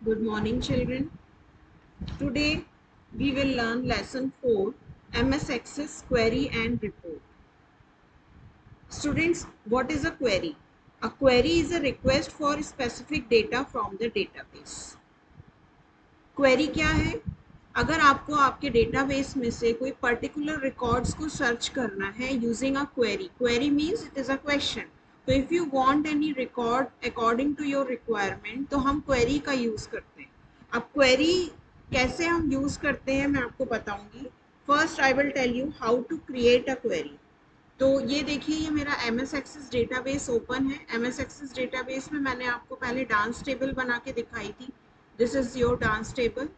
Good morning children. Today we will learn lesson 4 MS Access query and report. Students, what is a query? A query is a request for specific data from the database. Query क्या है अगर आपको आपके database में से कोई particular records को search करना है using a query query means it is a question तो if you want any record according to your requirement तो हम क्वेरी का यूज़ करते हैं। अब क्वेरी कैसे हम यूज़ करते हैं, मैं आपको बताऊँगी। First I will tell you how to create a query तो ये देखिए, ये मेरा M S access database open है। एम एस एक्सेस डेटाबेस में मैंने आपको पहले डांस टेबल बना के दिखाई थी। This is your dance table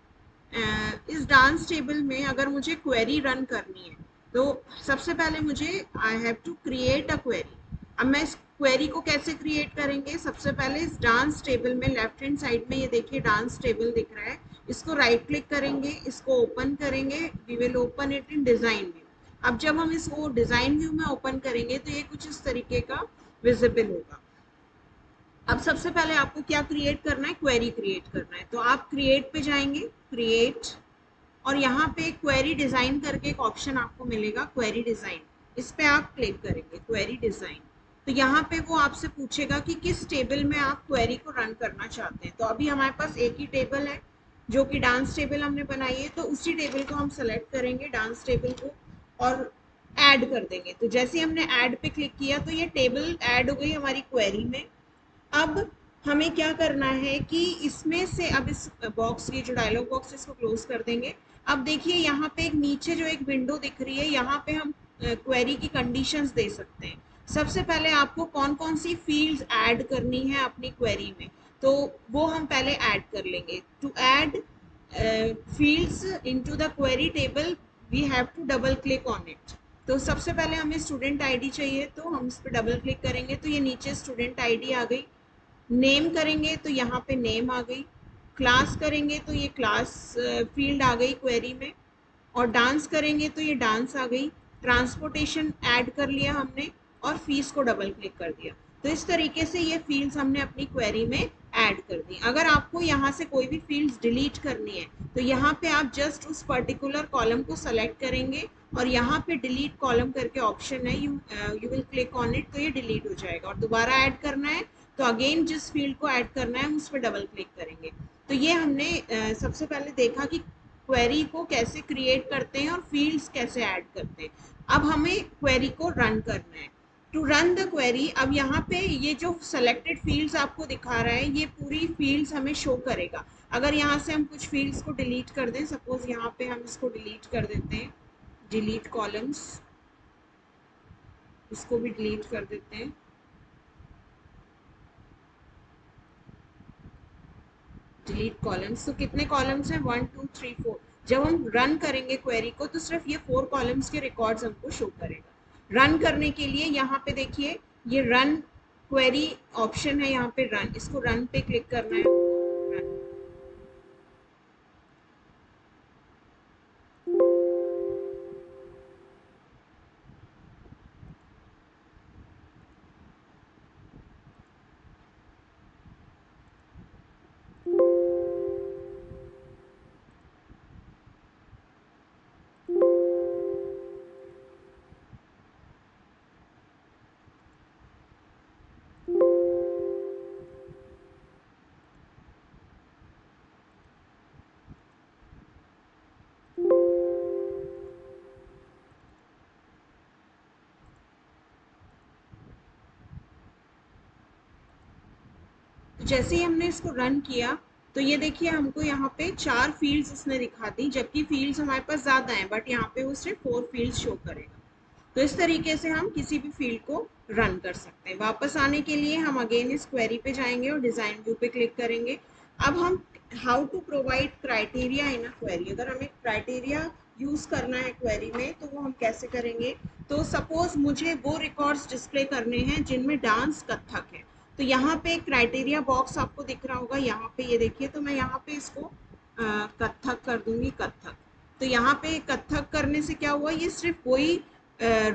इस डांस टेबल में अगर मुझे क्वेरी रन करनी है तो सबसे पहले मुझे I have to create a query अब मैं इस क्वेरी को कैसे क्रिएट करेंगे? सबसे पहले इस डांस टेबल में लेफ़्ट हैंड साइड में ये देखिए डांस टेबल दिख रहा है। इसको राइट क्लिक करेंगे, इसको ओपन करेंगे we will open it in design view अब जब हम इसको डिज़ाइन व्यू में ओपन करेंगे तो ये कुछ इस तरीके का विजिबल होगा। अब सबसे पहले आपको क्या क्रिएट करना है? क्वेरी क्रिएट करना है। तो आप क्रिएट पे जाएँगे क्रिएट और यहाँ पे क्वेरी डिज़ाइन करके एक ऑप्शन आपको मिलेगा क्वेरी डिज़ाइन इस पे आप क्लिक करेंगे क्वेरी डिज़ाइन तो यहाँ पे वो आपसे पूछेगा कि किस टेबल में आप क्वेरी को रन करना चाहते हैं। तो अभी हमारे पास एक ही टेबल है, जो कि डांस टेबल हमने बनाई है। तो उसी टेबल को हम सेलेक्ट करेंगे डांस टेबल को, और ऐड कर देंगे। तो जैसे हमने ऐड पे क्लिक किया तो ये टेबल ऐड हो गई हमारी क्वेरी में। अब हमें क्या करना है कि इसमें से अब इस बॉक्स ये जो डायलॉग बॉक्स इसको क्लोज कर देंगे। अब देखिए, यहाँ पे एक नीचे जो एक विंडो दिख रही है, यहाँ पे हम क्वेरी की कंडीशंस दे सकते हैं। सबसे पहले आपको कौन कौन सी फील्ड्स ऐड करनी है अपनी क्वेरी में? तो वो हम पहले ऐड कर लेंगे। To add fields into the query table we have to double click on it तो सबसे पहले हमें स्टूडेंट आईडी चाहिए तो हम इस पर डबल क्लिक करेंगे तो ये नीचे स्टूडेंट आईडी आ गई। नेम करेंगे तो यहाँ पे नेम आ गई। क्लास करेंगे तो ये क्लास फ़ील्ड आ गई क्वेरी में। और डांस करेंगे तो ये डांस आ गई। ट्रांसपोर्टेशन ऐड कर लिया हमने। और फ़ीस को डबल क्लिक कर दिया। तो इस तरीके से ये फील्ड्स हमने अपनी क्वेरी में ऐड कर दी। अगर आपको यहाँ से कोई भी फील्ड्स डिलीट करनी है तो यहाँ पे आप जस्ट उस पर्टिकुलर कॉलम को सेलेक्ट करेंगे और यहाँ पे डिलीट कॉलम करके ऑप्शन है you you will click on it तो ये डिलीट हो जाएगा। और दोबारा ऐड करना है तो अगेन जिस फ़ील्ड को ऐड करना है उस पर डबल क्लिक करेंगे। तो ये हमने uh, सबसे पहले देखा कि क्वेरी को कैसे क्रिएट करते हैं और फील्ड्स कैसे ऐड करते हैं। अब हमें क्वेरी को रन करना है। टू रन द क्वेरी अब यहाँ पे ये जो सेलेक्टेड फील्ड्स आपको दिखा रहा है, ये पूरी फील्ड्स हमें शो करेगा। अगर यहाँ से हम कुछ फील्ड्स को डिलीट कर दें सपोज़ यहाँ पे हम इसको डिलीट कर देते हैं डिलीट कॉलम्स इसको भी डिलीट कर देते हैं। डिलीट कॉलम्स तो कितने कॉलम्स हैं? वन टू थ्री फोर जब हम रन करेंगे क्वेरी को तो सिर्फ़ ये फोर कॉलम्स के रिकॉर्ड्स हमको शो करेगा। रन करने के लिए यहाँ पे देखिए, ये रन क्वेरी ऑप्शन है यहाँ पे रन, इसको रन पे क्लिक करना है। जैसे ही हमने इसको रन किया तो ये देखिए हमको यहाँ पे चार फील्ड्स इसने दिखा दी, जबकि फील्ड्स हमारे पास ज़्यादा हैं बट यहाँ पे वो सिर्फ़ फोर फील्ड्स शो करेगा। तो इस तरीके से हम किसी भी फ़ील्ड को रन कर सकते हैं। वापस आने के लिए हम अगेन इस क्वेरी पे जाएँगे और डिज़ाइन व्यू पे क्लिक करेंगे। अब हम how to provide criteria in a query अगर हमें क्राइटेरिया यूज़ करना है क्वेरी में तो वो हम कैसे करेंगे? तो सपोज़ मुझे वो रिकॉर्ड्स डिस्प्ले करने हैं जिनमें डांस कथक है। तो यहाँ पे क्राइटेरिया बॉक्स आपको दिख रहा होगा। यहाँ पे ये देखिए तो मैं यहाँ पे इसको कथक कर दूँगी, कत्थक। तो यहाँ पे कथक करने से क्या हुआ? ये सिर्फ़ वही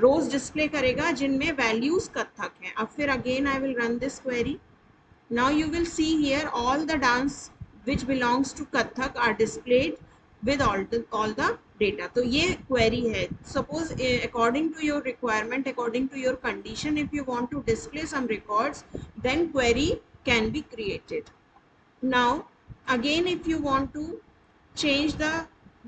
रोज डिस्प्ले करेगा जिनमें वैल्यूज़ कत्थक हैं। अब फिर again I will run this query now you will see here all the dance to Kathak are displayed with all the all the data तो ये क्वेरी है. Suppose according to your requirement according to your condition if you want to display some records then query can be created now again if you want to change the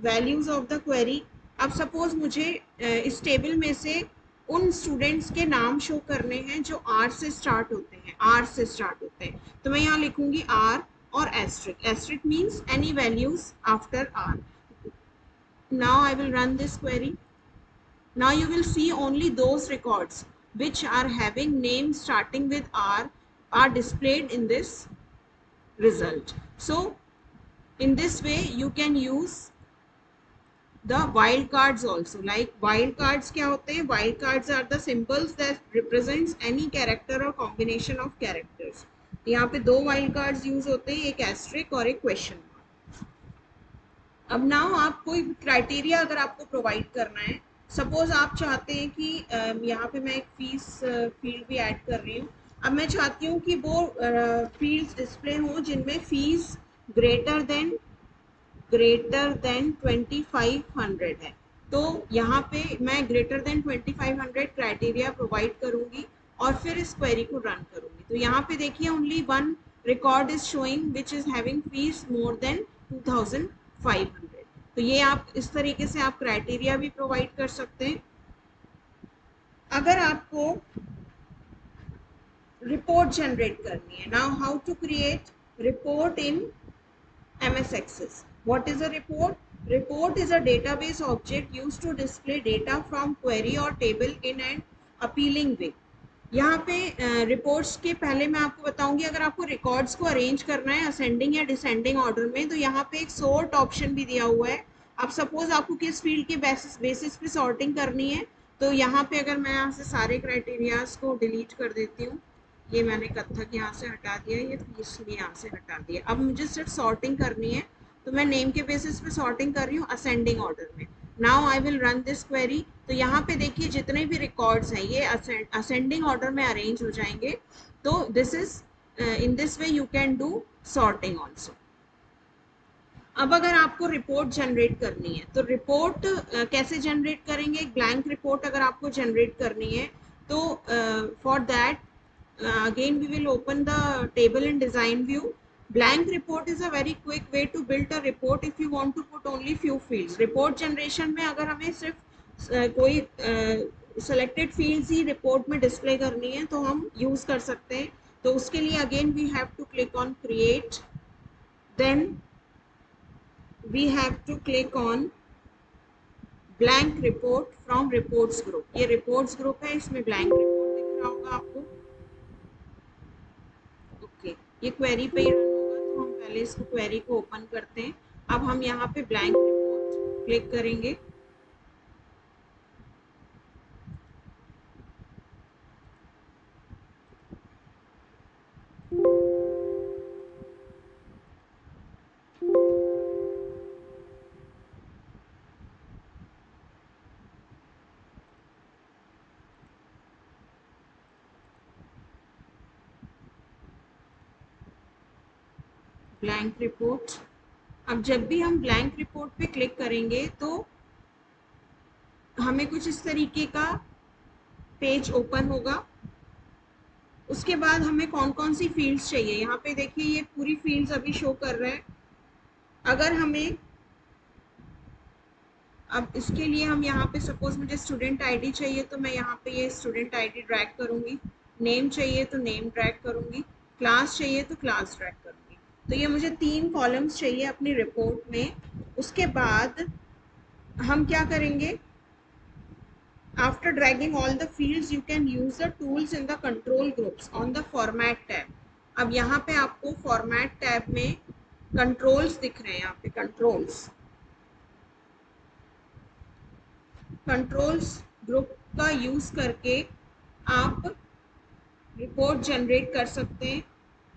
values of the query अब suppose मुझे uh, इस table में से उन students के नाम show करने हैं जो आर से स्टार्ट होते हैं. आर से स्टार्ट होते हैं. तो मैं यहाँ लिखूँगी आर और asterisk asterisk means any values after R Now I will run this query. Now you will see only those records which are having names starting with R are displayed in this result. So in this way you can use the wildcards also like wildcards kya hote hain wildcards are the symbols that represents any character or combination of characters यहाँ पे दो wild cards use होते हैं एक asterisk और एक question अब now आप कोई क्राइटेरिया अगर आपको प्रोवाइड करना है सपोज़ आप चाहते हैं कि यहाँ पे मैं एक फ़ीस फ़ील्ड भी ऐड कर रही हूँ। अब मैं चाहती हूँ कि वो फील्ड्स डिस्प्ले हों जिनमें fees greater than greater than twenty five hundred है। तो यहाँ पे मैं greater than twenty five hundred criteria provide करूँगी और फिर इस क्वेरी को रन करूँगी। तो यहाँ पे देखिए only one record is showing which is having fees more than two thousand five hundred. तो ये आप इस तरीके से आप क्राइटेरिया भी प्रोवाइड कर सकते हैं। अगर आपको रिपोर्ट जनरेट करनी है now how to create report in M S access what is a report report is a database object use to display data from query और table in an appealing way यहाँ पे reports के पहले मैं आपको बताऊँगी, अगर आपको रिकॉर्ड्स को अरेंज करना है असेंडिंग या डिसेंडिंग ऑर्डर में तो यहाँ पे एक सोर्ट ऑप्शन भी दिया हुआ है। अब सपोज़ आपको किस फ़ील्ड के बेसिस बेसिस पे सॉर्टिंग करनी है तो यहाँ पे अगर मैं यहाँ से सारे क्राइटेरियाज को डिलीट कर देती हूँ, ये मैंने कत्थक यहाँ से हटा दिया, ये फ़ीस भी यहाँ से हटा दिया। अब मुझे सिर्फ़ सॉर्टिंग करनी है तो मैं नेम के बेसिस पे सॉर्टिंग कर रही हूँ असेंडिंग ऑर्डर में। Now I will run this query तो यहाँ पे देखिए जितने भी रिकॉर्ड्स हैं ये असेंडिंग ऑर्डर में अरेंज हो जाएँगे। तो this is in this way you can do sorting also अब अगर आपको रिपोर्ट जनरेट करनी है तो रिपोर्ट uh, कैसे जनरेट करेंगे? ब्लैंक रिपोर्ट अगर आपको जनरेट करनी है तो for that again we will open the table in design view blank report is a very quick way to build a report if you want to put only few fields. Report generation में अगर हमें सिर्फ़ uh, कोई selected uh, ही report में display करनी है तो हम यूज़ कर सकते हैं। तो उसके लिए again we have to click on create then we have to click on blank report from reports group ये रिपोर्ट्स ग्रुप है इसमें ब्लैंक रिपोर्ट दिख रहा होगा आपको। ओके okay, ये क्वेरी पे ही पहले क्वेरी को ओपन करते हैं। अब हम यहाँ पे ब्लैंक रिपोर्ट क्लिक करेंगे। ब्लैंक रिपोर्ट अब जब भी हम ब्लैंक रिपोर्ट पे क्लिक करेंगे तो हमें कुछ इस तरीके का पेज ओपन होगा। उसके बाद हमें कौन कौन सी फील्ड्स चाहिए? यहाँ पे देखिए, ये पूरी फील्ड्स अभी शो कर रहे हैं। अगर हमें, अब इसके लिए हम यहाँ पे सपोज़ मुझे स्टूडेंट आईडी चाहिए तो मैं यहाँ पे ये स्टूडेंट आईडी ड्रैग करूँगी। नेम चाहिए तो नेम ड्रैग करूँगी। क्लास चाहिए तो क्लास ड्रैग तो ये मुझे तीन कॉलम्स चाहिए अपनी रिपोर्ट में। उसके बाद हम क्या करेंगे? After dragging all the fields you can use the tools in the control groups on the format tab अब यहाँ पे आपको फॉर्मेट टैब में कंट्रोल्स दिख रहे हैं, यहाँ पे कंट्रोल्स कंट्रोल्स ग्रुप का यूज़ करके आप रिपोर्ट जनरेट कर सकते हैं।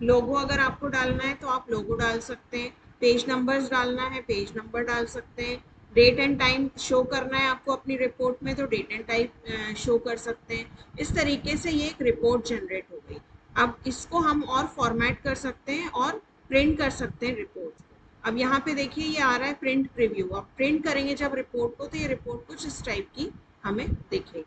लोगो अगर आपको डालना है तो आप लोगो डाल सकते हैं, पेज नंबर्स डालना है, पेज नंबर डाल सकते हैं। डेट एंड टाइम शो करना है आपको अपनी रिपोर्ट में तो डेट एंड टाइम शो कर सकते हैं। इस तरीके से ये एक रिपोर्ट जनरेट हो गई। अब इसको हम और फॉर्मेट कर सकते हैं और प्रिंट कर सकते हैं रिपोर्ट अब यहाँ पे देखिए ये आ रहा है प्रिंट प्रिव्यू अब प्रिंट करेंगे जब रिपोर्ट को तो ये रिपोर्ट कुछ इस टाइप की हमें दिखेगी।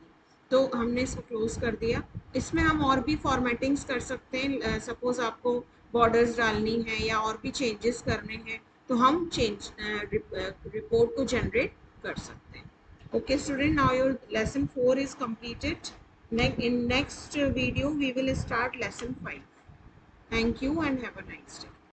तो हमने इसको क्लोज कर दिया। इसमें हम और भी फॉर्मेटिंग्स कर सकते हैं। सपोज़ आपको बॉर्डर्स डालनी है या और भी चेंजेस करने हैं तो हम चेंज रिपोर्ट को जनरेट कर सकते हैं। Okay student now your lesson four is completed in next video we will start lesson five thank you and have a nice day